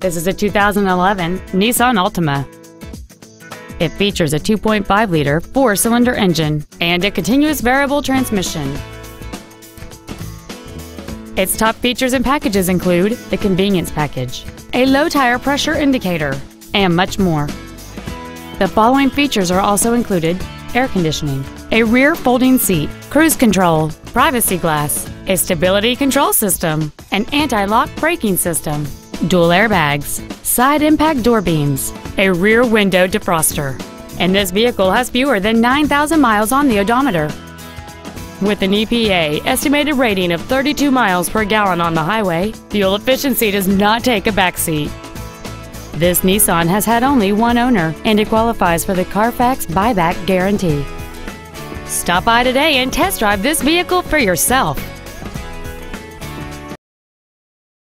This is a 2011 Nissan Altima. It features a 2.5-liter four-cylinder engine and a continuous variable transmission. Its top features and packages include the convenience package, a low tire pressure indicator, and much more. The following features are also included air conditioning, a rear folding seat, cruise control, privacy glass, a stability control system, an anti-lock braking system, dual airbags, side impact door beams, a rear window defroster, and this vehicle has fewer than 9,000 miles on the odometer. With an EPA estimated rating of 32 miles per gallon on the highway, fuel efficiency does not take a backseat. This Nissan has had only one owner and it qualifies for the Carfax buyback guarantee. Stop by today and test drive this vehicle for yourself.